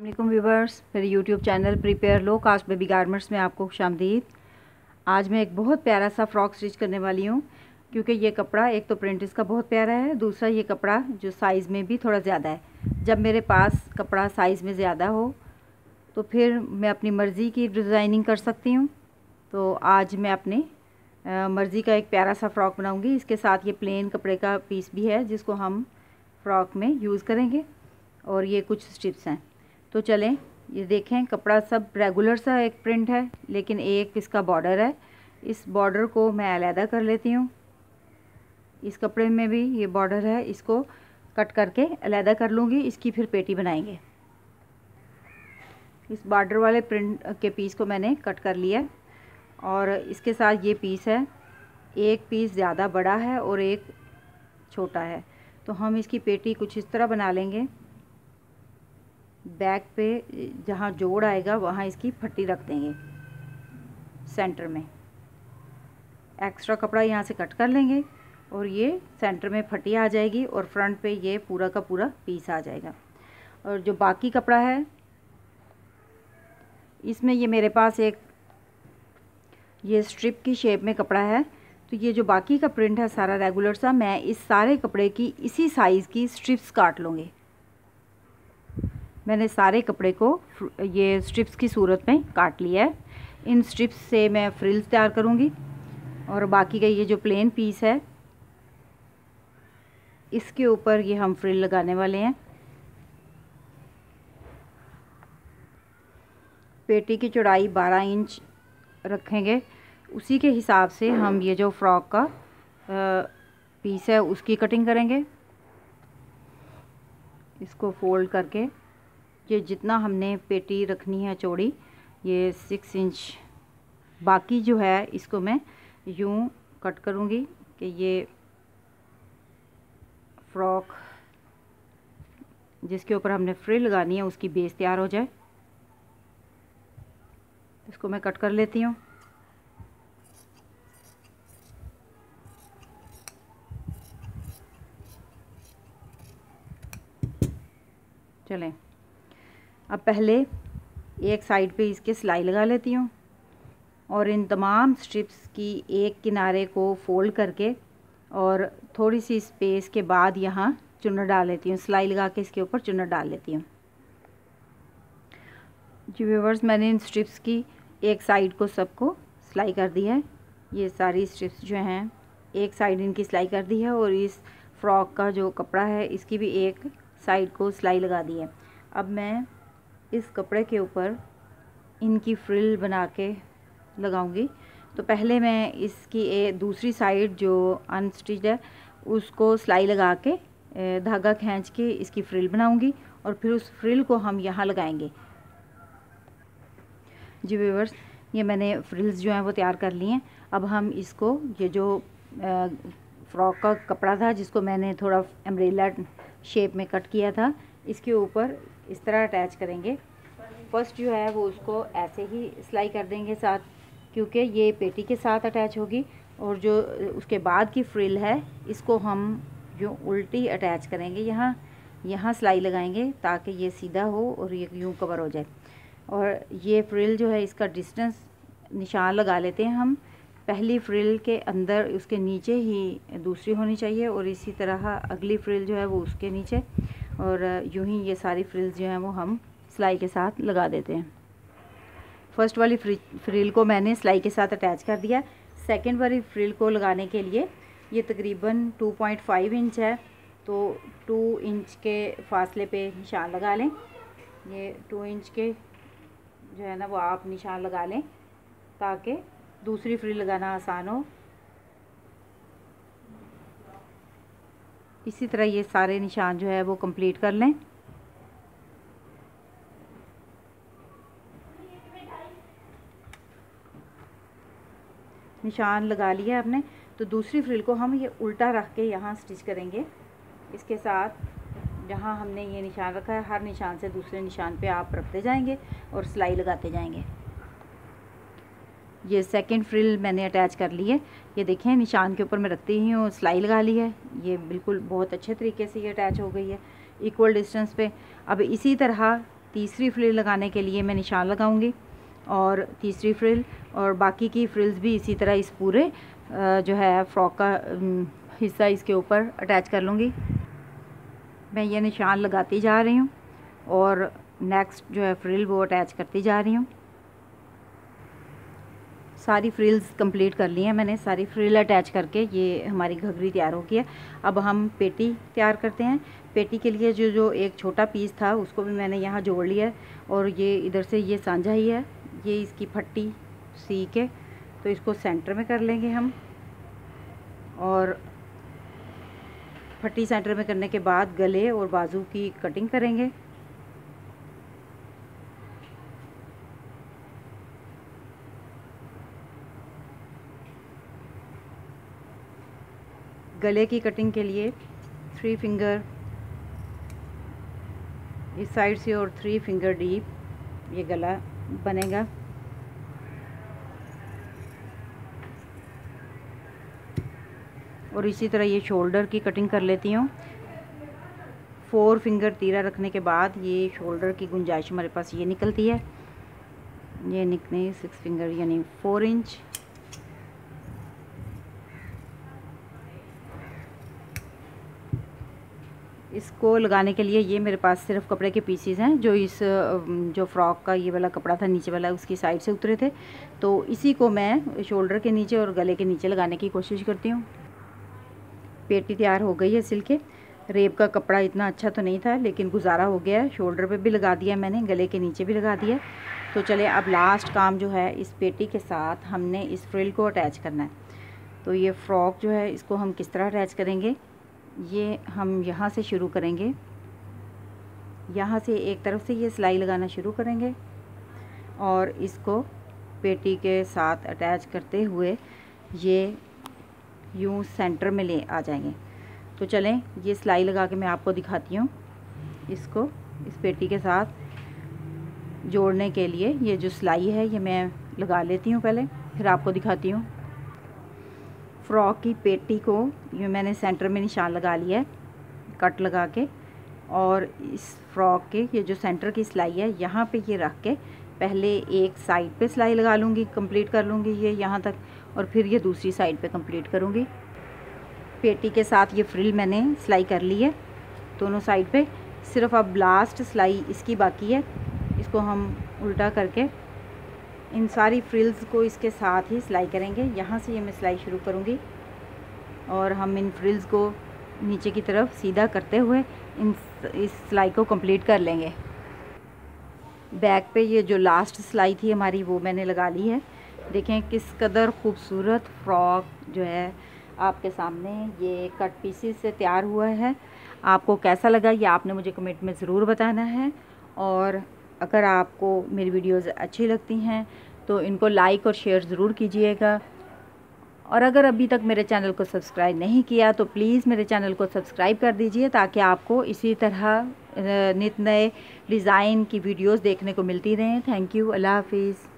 अल्लाम viewers मेरे YouTube channel prepare low cost baby garments में आपको खुश आज मैं एक बहुत प्यारा सा फ्रॉक स्टिच करने वाली हूँ, क्योंकि ये कपड़ा, एक तो प्रिंट इसका बहुत प्यारा है, दूसरा ये कपड़ा जो साइज़ में भी थोड़ा ज़्यादा है। जब मेरे पास कपड़ा साइज़ में ज़्यादा हो तो फिर मैं अपनी मर्ज़ी की डिज़ाइनिंग कर सकती हूँ। तो आज मैं अपनी मर्ज़ी का एक प्यारा सा फ़्रॉक बनाऊँगी। इसके साथ ये प्लेन कपड़े का पीस भी है, जिसको हम फ़्रॉक में यूज़ करेंगे। और ये कुछ स्टिप्स हैं। तो चलें, ये देखें, कपड़ा सब रेगुलर सा एक प्रिंट है, लेकिन एक इसका बॉर्डर है। इस बॉर्डर को मैं अलहदा कर लेती हूँ। इस कपड़े में भी ये बॉर्डर है, इसको कट करके अलहदा कर लूँगी, इसकी फिर पेटी बनाएँगे। इस बॉर्डर वाले प्रिंट के पीस को मैंने कट कर लिया और इसके साथ ये पीस है। एक पीस ज़्यादा बड़ा है और एक छोटा है। तो हम इसकी पेटी कुछ इस तरह बना लेंगे। बैक पे, जहाँ जोड़ आएगा, वहाँ इसकी फट्टी रख देंगे, सेंटर में। एक्स्ट्रा कपड़ा यहाँ से कट कर लेंगे और ये सेंटर में फटी आ जाएगी और फ्रंट पे ये पूरा का पूरा पीस आ जाएगा। और जो बाकी कपड़ा है, इसमें ये मेरे पास एक, ये स्ट्रिप की शेप में कपड़ा है। तो ये जो बाकी का प्रिंट है सारा रेगुलर सा, मैं इस सारे कपड़े की इसी साइज़ की स्ट्रिप्स काट लूँगी। मैंने सारे कपड़े को ये स्ट्रिप्स की सूरत में काट लिया है। इन स्ट्रिप्स से मैं फ्रिल्स तैयार करूँगी और बाकी का ये जो प्लेन पीस है, इसके ऊपर ये हम फ्रिल लगाने वाले हैं। पेटी की चौड़ाई 12 इंच रखेंगे। उसी के हिसाब से हम ये जो फ्रॉक का पीस है, उसकी कटिंग करेंगे। इसको फोल्ड करके ये जितना हमने पेटी रखनी है चौड़ी, ये सिक्स इंच बाकी जो है इसको मैं यूँ कट करूँगी कि ये फ्रॉक जिसके ऊपर हमने फ्रिल लगानी है उसकी बेस तैयार हो जाए। इसको मैं कट कर लेती हूँ। चलें। अब पहले एक साइड पे इसके सिलाई लगा लेती हूँ और इन तमाम स्ट्रिप्स की एक किनारे को फोल्ड करके और थोड़ी सी स्पेस के बाद यहाँ चुनर डाल लेती हूँ, सिलाई लगा के इसके ऊपर चुनर डाल लेती हूँ। जी व्यूवर्स, मैंने इन स्ट्रिप्स की एक साइड को सबको सिलाई कर दी है। ये सारी स्ट्रिप्स जो हैं, एक साइड इनकी सिलाई कर दी है और इस फ्रॉक का जो कपड़ा है, इसकी भी एक साइड को सिलाई लगा दी है। अब मैं इस कपड़े के ऊपर इनकी फ्रिल बना के लगाऊँगी। तो पहले मैं इसकी ए, दूसरी साइड जो अनस्टिच है उसको सिलाई लगा के धागा खींच के इसकी फ्रिल बनाऊँगी और फिर उस फ्रिल को हम यहाँ लगाएँगे। जी व्यूवर्स ये मैंने फ्रिल्स जो हैं वो तैयार कर लिए हैं। अब हम इसको ये जो फ्रॉक का कपड़ा था जिसको मैंने थोड़ा एम्ब्रेला शेप में कट किया था इसके ऊपर इस तरह अटैच करेंगे। फ़र्स्ट जो है वो उसको ऐसे ही सिलाई कर देंगे साथ, क्योंकि ये पेटी के साथ अटैच होगी और जो उसके बाद की फ्रिल है, इसको हम जो उल्टी अटैच करेंगे, यहाँ यहाँ सिलाई लगाएँगे ताकि ये सीधा हो और ये यूँ कवर हो जाए। और ये फ्रिल जो है इसका डिस्टेंस निशान लगा लेते हैं हम। पहली फ्रिल के अंदर उसके नीचे ही दूसरी होनी चाहिए और इसी तरह अगली फ्रिल जो है वो उसके नीचे। और यूँ ही ये सारी फ्रिल्स जो हैं वो हम सिलाई के साथ लगा देते हैं। फ़र्स्ट वाली फ्रिल को मैंने सिलाई के साथ अटैच कर दिया। सेकंड वाली फ्रिल को लगाने के लिए ये तकरीबन 2.5 इंच है तो 2 इंच के फासले पे निशान लगा लें। ये 2 इंच के जो है ना, वो आप निशान लगा लें ताकि दूसरी फ्रिल लगाना आसान हो। इसी तरह ये सारे निशान जो है वो कंप्लीट कर लें। निशान लगा लिया आपने। तो दूसरी फ्रिल को हम ये उल्टा रख के यहाँ स्टिच करेंगे। इसके साथ जहाँ हमने ये निशान रखा है, हर निशान से दूसरे निशान पे आप रखते जाएँगे और सिलाई लगाते जाएँगे। ये सेकंड फ्रिल मैंने अटैच कर ली है। ये देखें, निशान के ऊपर मैं रखती ही हूँ सिलाई लगा ली है। ये बिल्कुल बहुत अच्छे तरीके से ये अटैच हो गई है इक्वल डिस्टेंस पे। अब इसी तरह तीसरी फ्रिल लगाने के लिए मैं निशान लगाऊँगी और तीसरी फ्रिल और बाकी की फ्रिल्स भी इसी तरह इस पूरे जो है फ्रॉक का हिस्सा इसके ऊपर अटैच कर लूँगी। मैं ये निशान लगाती जा रही हूँ और नेक्स्ट जो है फ्रिल वो अटैच करती जा रही हूँ। सारी फ्रिल्स कंप्लीट कर ली हैं मैंने, सारी फ्रिल अटैच करके ये हमारी घघरी तैयार हो गई है। अब हम पेटी तैयार करते हैं। पेटी के लिए जो जो एक छोटा पीस था, उसको भी मैंने यहाँ जोड़ लिया है और ये इधर से ये साझा ही है। ये इसकी फट्टी सी के तो इसको सेंटर में कर लेंगे हम। और फट्टी सेंटर में करने के बाद गले और बाजू की कटिंग करेंगे। गले की कटिंग के लिए थ्री फिंगर इस साइड से और थ्री फिंगर डीप ये गला बनेगा। और इसी तरह ये शोल्डर की कटिंग कर लेती हूँ। फोर फिंगर तीरा रखने के बाद ये शोल्डर की गुंजाइश हमारे पास ये निकलती है। ये निकले सिक्स फिंगर यानी फोर इंच इसको लगाने के लिए ये मेरे पास सिर्फ़ कपड़े के पीसीज हैं, जो इस जो फ्रॉक का ये वाला कपड़ा था, नीचे वाला उसकी साइड से उतरे थे। तो इसी को मैं शोल्डर के नीचे और गले के नीचे लगाने की कोशिश करती हूँ। पेटी तैयार हो गई है सिल के। रेब का कपड़ा इतना अच्छा तो नहीं था, लेकिन गुजारा हो गया। है शोल्डर पे भी लगा दिया मैंने, गले के नीचे भी लगा दिया। तो चले, अब लास्ट काम जो है, इस पेटी के साथ हमने इस फ्रिल को अटैच करना है। तो ये फ़्रॉक जो है, इसको हम किस तरह अटैच करेंगे? ये हम यहाँ से शुरू करेंगे। यहाँ से एक तरफ़ से ये सिलाई लगाना शुरू करेंगे और इसको पेटी के साथ अटैच करते हुए ये यूँ सेंटर में ले आ जाएँगे। तो चलें, ये सिलाई लगा के मैं आपको दिखाती हूँ। इसको इस पेटी के साथ जोड़ने के लिए ये जो सिलाई है, ये मैं लगा लेती हूँ पहले, फिर आपको दिखाती हूँ। फ़्रॉक की पेटी को ये मैंने सेंटर में निशान लगा लिया है, कट लगा के, और इस फ्रॉक के, ये जो सेंटर की सिलाई है, यहाँ पे ये रख के पहले एक साइड पे सिलाई लगा लूँगी, कंप्लीट कर लूँगी ये यहाँ तक, और फिर ये दूसरी साइड पे कंप्लीट करूँगी। पेटी के साथ ये फ्रिल मैंने सिलाई कर ली है, दोनों साइड पे। सिर्फ़ अब लास्ट सिलाई इसकी बाकी है, इसको हम उल्टा करके इन सारी फ्रिल्स को इसके साथ ही सिलाई करेंगे। यहाँ से ये मैं सिलाई शुरू करूँगी। और हम इन फ्रिल्स को नीचे की तरफ़ सीधा करते हुए इन इस सिलाई को कंप्लीट कर लेंगे। बैक पे ये जो लास्ट सिलाई थी हमारी, वो मैंने लगा ली है। देखें किस कदर खूबसूरत फ्रॉक जो है आपके सामने ये कट पीसीस से तैयार हुआ है। आपको कैसा लगा ये आपने मुझे कमेंट में ज़रूर बताना है। और अगर आपको मेरी वीडियोस अच्छी लगती हैं तो इनको लाइक और शेयर ज़रूर कीजिएगा। और अगर अभी तक मेरे चैनल को सब्सक्राइब नहीं किया तो प्लीज़ मेरे चैनल को सब्सक्राइब कर दीजिए, ताकि आपको इसी तरह नित नए डिज़ाइन की वीडियोस देखने को मिलती रहें। थैंक यू अल्लाह हाफिज़।